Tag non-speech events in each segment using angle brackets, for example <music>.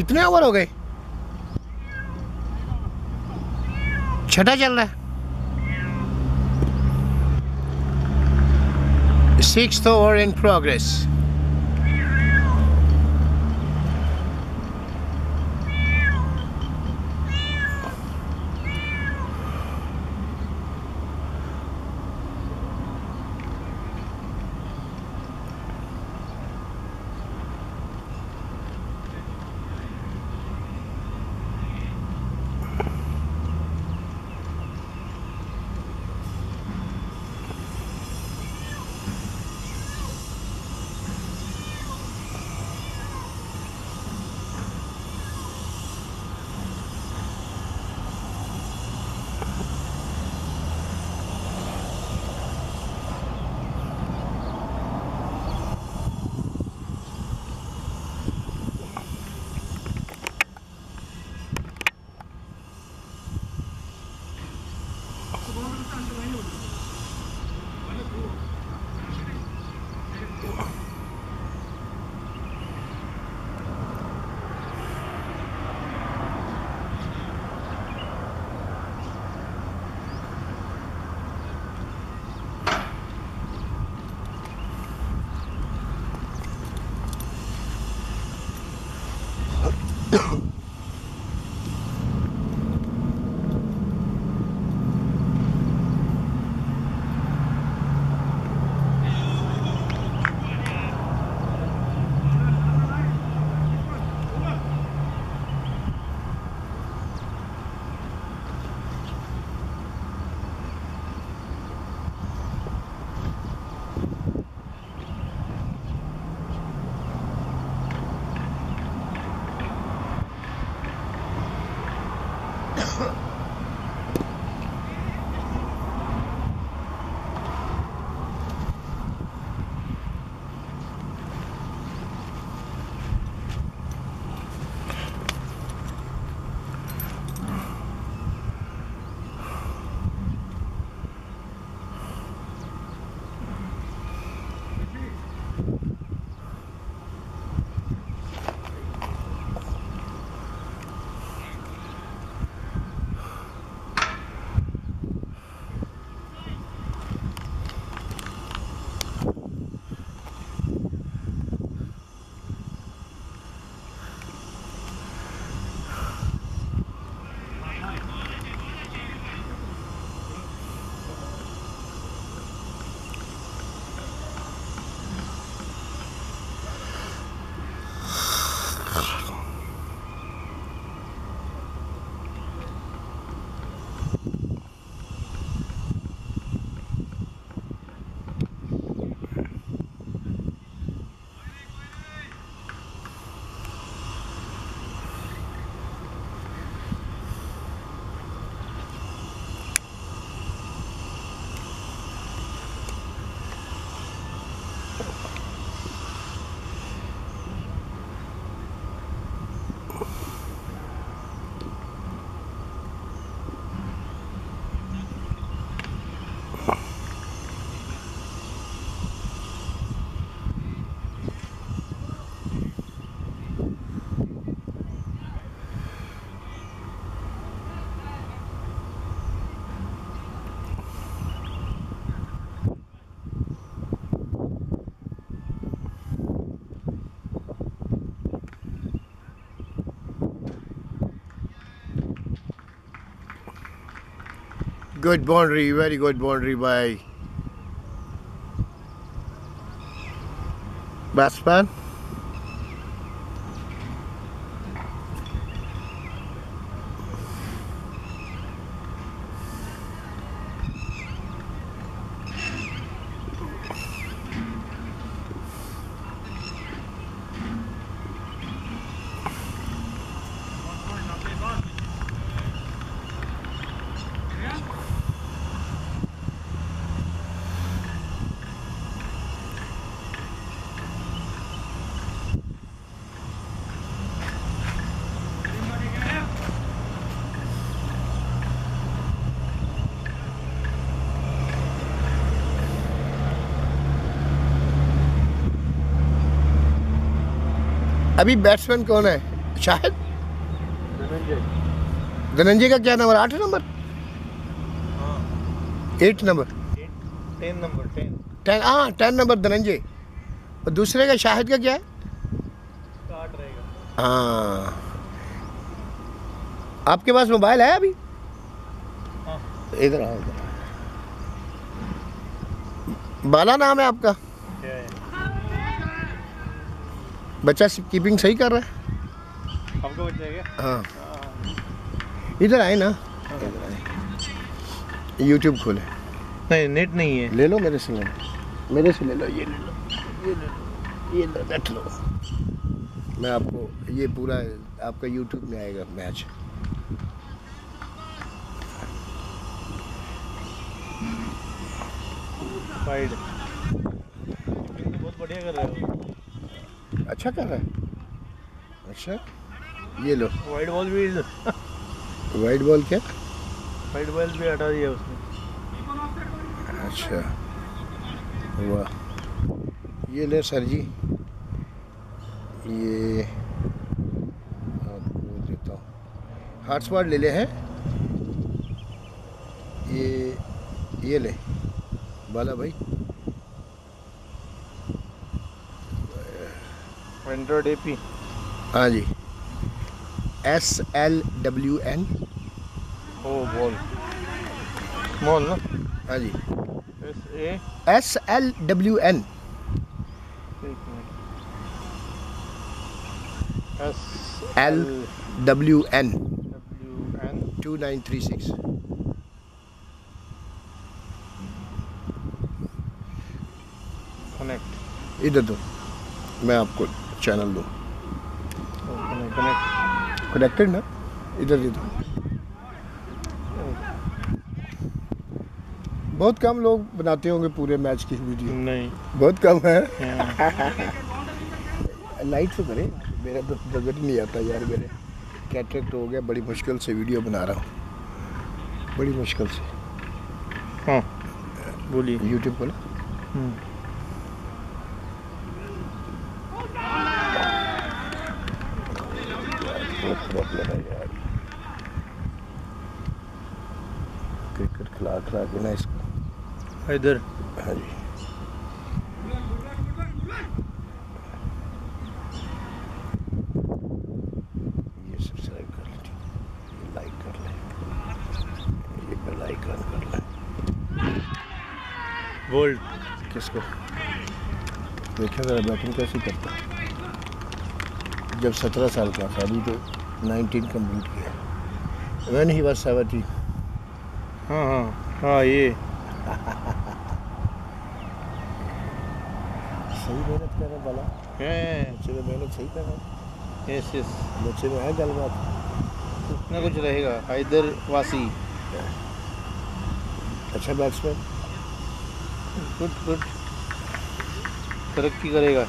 कितने ओवर हो गए? छठा चल रहा है। Six over in progress Good boundary, very good boundary by batsman. अभी बैट्समैन कौन है? शाहिद? धनंजय। का क्या नंबर आठ नंबर हाँ eight number ten number ten ten हाँ टेन नंबर धनंजय। और दूसरे का शाहिद का क्या है? हाँ। आपके पास मोबाइल है अभी? हाँ। इधर आओ। बाला नाम है आपका क्या है बच्चा कीपिंग सही कर रहा है। बच्चा है इधर आए ना। यूट्यूब खोले। नहीं नेट नहीं है। ले लो मेरे से ले लो। मेरे से ले लो ये ले लो। ये ले लो ये लो रख लो। मैं आपको ये पूरा आपका यूट्यूब में आएगा मैच वाइड बहुत बढ़िया कर रहे हो अच्छा कर रहा है। अच्छा ये लो। वाइड बॉल भी वाइट बॉल क्या? वाइट बॉल भी हटा दिया उसने। अच्छा। वाह। ये ले सर जी। ये आपको देता हूँ। हॉटस्पॉट ले ले हैं। ये ये ले। बाला भाई। एंड्रॉइड एपी हाँ जी। S L W N O ball. Small ना। हाँ जी। S A S L W N S L W N W N two nine three six connect इधर दो। मैं आपको चैनल दो कनेक्ट कनेक्टेड ना इधर दे दो बहुत कम लोग बनाते होंगे पूरे मैच की वीडियो नहीं। बहुत कम है? हाँ, लाइट से करें मेरा तो बजट नहीं आता यार मेरे। कैटरेक्ट हो गया बड़ी मुश्किल से वीडियो बना रहा हूँ। बड़ी मुश्किल से। हाँ। बोलिए। यूट्यूब पर हम्म, बहुत प्रॉब्लम है यार खिला खिला इसको इधर। हाँ जी। ये सब्सक्राइब कर लीजिए। ये लाइक कर लें। ये बेल आइकन कर लें। बोल्ड किसको? देखा जरा बैटिंग कैसे करता है। जब सत्रह साल का था अभी तो नाइनटीन कंप्लीट किया वैन ही वॉज़ सेवेंटीन हाँ हाँ। हाँ ये। सही मेहनत कर रहा भला बच्चे तो मेहनत सही कर रहा यस यस बच्चे में है गलबात। कुछ ना कुछ रहेगा हैदर वासी अच्छा बैट्समैन गुड गुड तरक्की करेगा।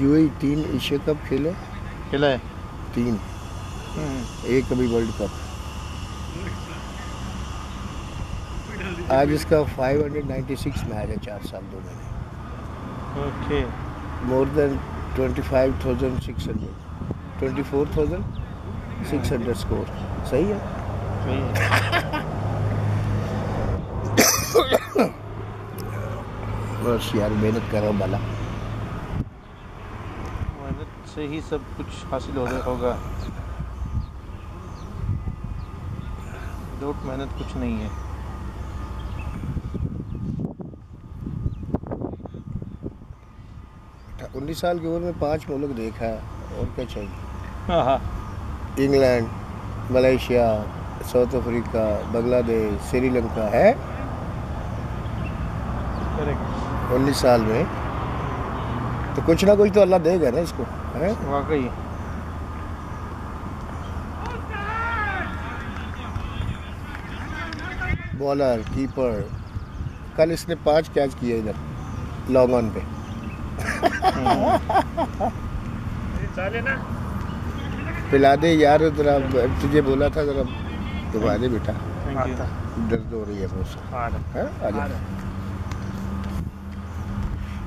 यूएई तीन एशिया कप खेले। खेला है। तीन। हम्म, एक अभी वर्ल्ड कप आज इसका 596 मैच है चार साल दो महीने। ओके मोर देन 25,600 24,600 स्कोर सही है? सही है। बस यार मेहनत कर रहा भला मेहनत से ही सब कुछ हासिल हो होगा। विदाउट मेहनत कुछ नहीं है। उन्नीस साल की उम्र में पाँच मुल्क देखा है और क्या चाहिए? हाँ हाँ। England Malaysia South Africa Bangladesh Sri Lanka है? उन्नीस साल में। तो कुछ ना कुछ तो अल्लाह देगा ना इसको है? वाकई। बॉलर कीपर कल इसने पाँच कैच किए इधर लॉन्ग ऑन पे। पिला दे यार जरा तुझे बोला था जरा दबा दे बेटा। दर्द हो रही है मुझसे हैं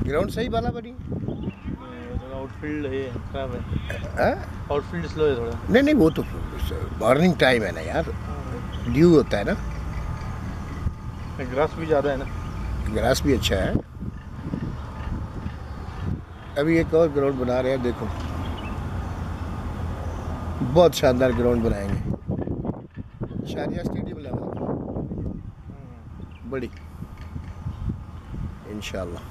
ग्राउंड सही वाला बनी? आउटफील्ड ये खराब है। हाँ? आउटफील्ड स्लो है थोड़ा। नहीं नहीं वो तो मॉर्निंग टाइम है ना यार। ड्यू होता है ना। ग्रास भी ज़्यादा है ना। ग्रास भी अच्छा है। अभी एक और ग्राउंड बना रहे हैं देखो। बहुत शानदार ग्राउंड बनाएँगे। शारिया स्टेडियम लेवल बड़ी। इंशाल्लाह।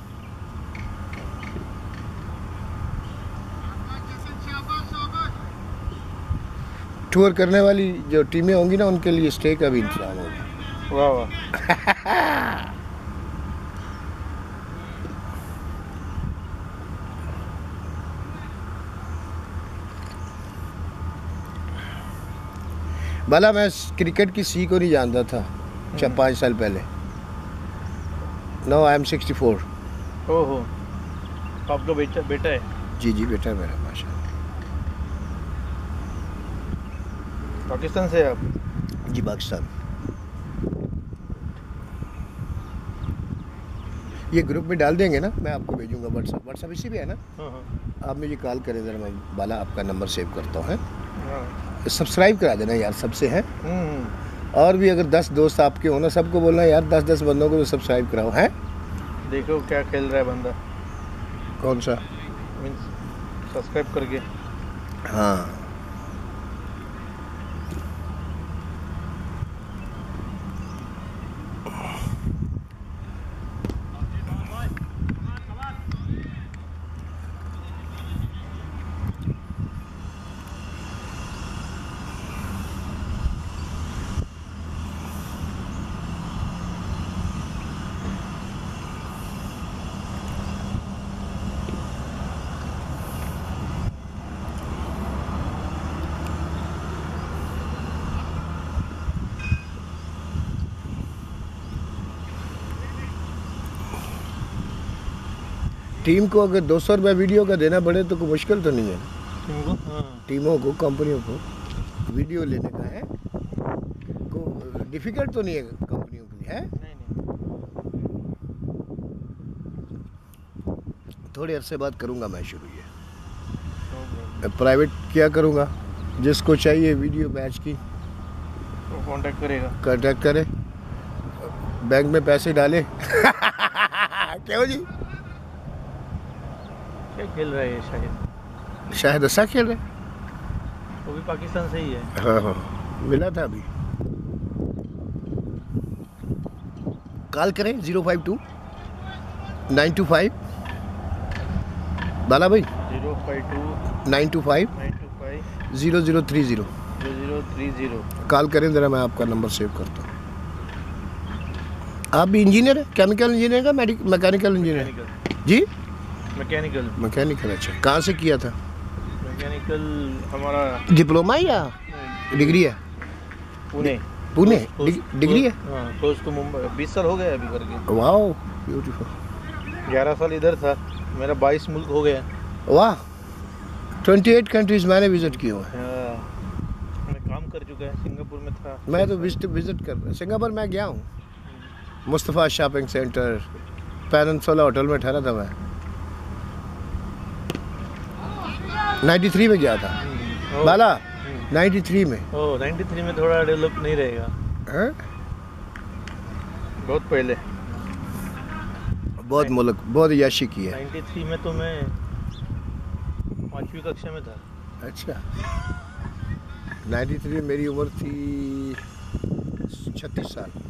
टूर करने वाली जो टीमें होंगी ना उनके लिए स्टे का भी इंतज़ाम होगा। वाह वाह। <laughs> भला मैं क्रिकेट की सी को नहीं जानता था जब पाँच साल पहले। No I am sixty four ओहो आपका बेटा बेटा है। जी जी बेटा मेरा माशा पाकिस्तान से आप? जी पाकिस्तान। ये ग्रुप में डाल देंगे ना मैं आपको भेजूँगा व्हाट्सअप व्हाट्सअप इसी पे है ना? हाँ हाँ। आप मुझे कॉल करें ज़रा मैं बाला आपका नंबर सेव करता हूँ? हाँ। सब्सक्राइब करा देना यार सबसे है? और भी अगर दस दोस्त आपके हो ना सबको बोलना यार दस दस बंदों को तो सब्सक्राइब कराओ हैं? देखो क्या खेल रहा है बंदा। कौन सा? सब्सक्राइब करके। हाँ। टीम को अगर दो सौ रुपये वीडियो का देना पड़े तो कोई मुश्किल तो नहीं है। हाँ। टीमों को कंपनियों को। वीडियो लेने का है। को डिफ़िकल्ट तो नहीं है कंपनियों के लिए है? नहीं नहीं। थोड़े अरसे बाद करूँगा मैं शुरू ये। प्राइवेट क्या करूँगा? जिसको चाहिए वीडियो मैच की। वो कांटेक्ट करेगा। कांटेक्ट करे। बैंक में पैसे डाले। <laughs> क्यों जी? खेल रहे हैं शायद। शायद अच्छा खेल रहे वो भी पाकिस्तान से ही है। हाँ हाँ मिला था अभी। कॉल करें zero five two nine two five. Bala भाई। Zero five two nine two five. Nine two five. Zero zero three zero. Zero zero three zero. Call करें ज़रा मैं आपका नंबर सेव करता हूँ। आप भी इंजीनियर है? केमिकल इंजीनियर का मेडिक मैकेनिकल इंजीनियर जी? मैकेनिकल मैकेनिकल अच्छा। कहाँ से किया था? मैकेनिकल हमारा डिप्लोमा या डिग्री है? पुणे। पुणे? डिग्री है? हाँ तो मुंबई बीस साल हो गए अभी करके। वाह ब्यूटीफुल ग्यारह साल इधर था। मेरा बाईस मुल्क हो गया। वाह ट्वेंटी एट कंट्रीज़ मैंने विज़िट किए हुए हैं। हाँ, मैं काम कर चुका है सिंगापुर में था। मैं तो विज़िट विज़िट कर सिंगापुर में गया हूँ। Mustafa shopping centre Peninsula hotel में ठहरा था मैं। 93 में गया था। बाला हम्म। 93 में। ओ 93 में थोड़ा डेवलप नहीं रहेगा। हैं? बहुत पहले। बहुत मुल्क बहुत याशी की है। 93 में तो मैं पांचवी कक्षा में था। अच्छा। 93 में मेरी उम्र थी छत्तीस साल।